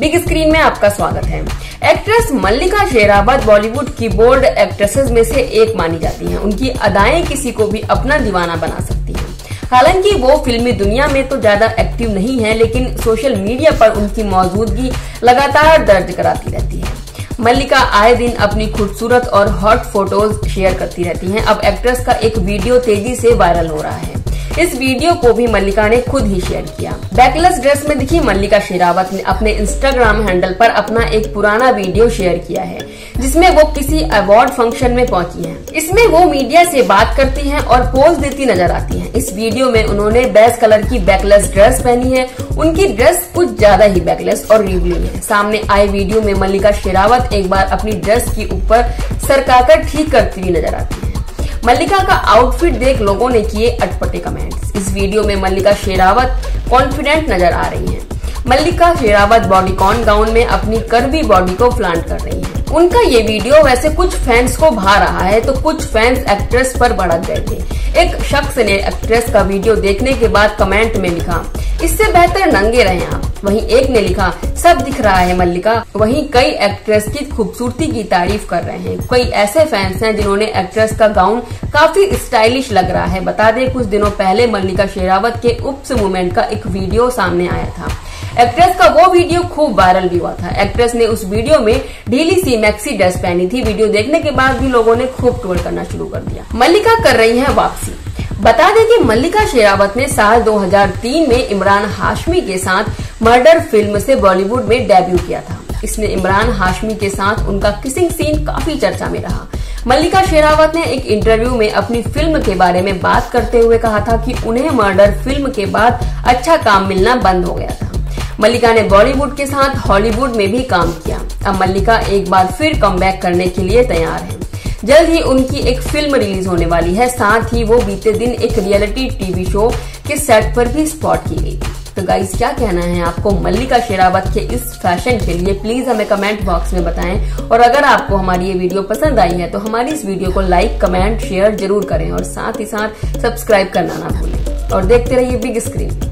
Big screen में आपका स्वागत है एक्ट्रेस मल्लिका शेरावत बॉलीवुड की बोल्ड एक्ट्रेसेस में से एक मानी जाती हैं। उनकी अदाएँ किसी को भी अपना दीवाना बना सकती हैं। हालाँकि वो फिल्मी दुनिया में तो ज़्यादा एक्टिव नहीं है, लेकिन सोशल मीडिया पर उनकी मौजूदगी लगातार दर्ज कराती रहती है मल्लिका आए दिन अपनी खूबसूरत और हॉट फ़ोटोज़ शेयर करती रहती हैं। अब एक्ट्रेस का एक वीडियो तेज़ी से वायरल हो रहा है इस वीडियो को भी मल्लिका ने खुद ही शेयर किया बैकलेस ड्रेस में दिखी मल्लिका शेरावत ने अपने इंस्टाग्राम हैंडल पर अपना एक पुराना वीडियो शेयर किया है, जिसमें वो किसी अवार्ड फ़ंक्शन में पहुँची हैं। इसमें वो मीडिया से बात करती हैं और पोज देती नज़र आती हैं। इस वीडियो में उन्होंने बेस कलर की बैकलेस ड्रेस पहनी है उनकी ड्रेस कुछ ज़्यादा ही बैकलेस और रिवलिंग है सामने आए वीडियो में मल्लिका शेरावत एक बार अपनी ड्रेस के ऊपर सरकाकर ठीक करती हुई नज़र आती है मल्लिका का आउटफिट देख लोगों ने किए अटपटे कमेंट्स इस वीडियो में मल्लिका शेरावत कॉन्फिडेंट नज़र आ रही हैं। मल्लिका शेरावत बॉडीकॉन गाउन में अपनी कर्वी बॉडी को फ्लांट कर रही हैं। उनका ये वीडियो वैसे कुछ फैंस को भा रहा है तो कुछ फैंस एक्ट्रेस पर भड़क गए थे। एक शख्स ने एक्ट्रेस का वीडियो देखने के बाद कमेंट में लिखा, इससे बेहतर नंगे रहे आप। वहीं एक ने लिखा, सब दिख रहा है मल्लिका। वहीं कई एक्ट्रेस की खूबसूरती की तारीफ़ कर रहे हैं। कई ऐसे फैंस हैं जिन्होंने एक्ट्रेस का गाउन काफ़ी स्टाइलिश लग रहा है। बता दें, कुछ दिनों पहले मल्लिका शेरावत के उप्स मूवमेंट का एक वीडियो सामने आया था। एक्ट्रेस का वो वीडियो खूब वायरल भी हुआ था। एक्ट्रेस ने उस वीडियो में ढीली सी मैक्सी ड्रेस पहनी थी। वीडियो देखने के बाद भी लोगों ने खूब ट्रोल करना शुरू कर दिया। मल्लिका कर रही है वापसी। बता दें कि मल्लिका शेरावत ने साल 2003 में इमरान हाशमी के साथ मर्डर फ़िल्म से बॉलीवुड में डेब्यू किया था। इसमें इमरान हाशमी के साथ उनका किसिंग सीन काफ़ी चर्चा में रहा। मल्लिका शेरावत ने एक इंटरव्यू में अपनी फ़िल्म के बारे में बात करते हुए कहा था कि उन्हें मर्डर फ़िल्म के बाद अच्छा काम मिलना बंद हो गया था। मल्लिका ने बॉलीवुड के साथ हॉलीवुड में भी काम किया। अब मल्लिका एक बार फिर कम करने के लिए तैयार है। जल्द ही उनकी एक फ़िल्म रिलीज़ होने वाली है, साथ ही वो बीते दिन एक रियलिटी टीवी शो के सेट पर भी स्पॉट की गई। तो गाइस क्या कहना है आपको मल्लिका शेरावत के इस फ़ैशन के लिए? प्लीज़ हमें कमेंट बॉक्स में बताएँ। और अगर आपको हमारी ये वीडियो पसंद आई है तो हमारी इस वीडियो को लाइक कमेंट शेयर ज़रूर करें। और साथ ही साथ सब्सक्राइब करना ना भूलें। और देखते रहिए बिग स्क्रीन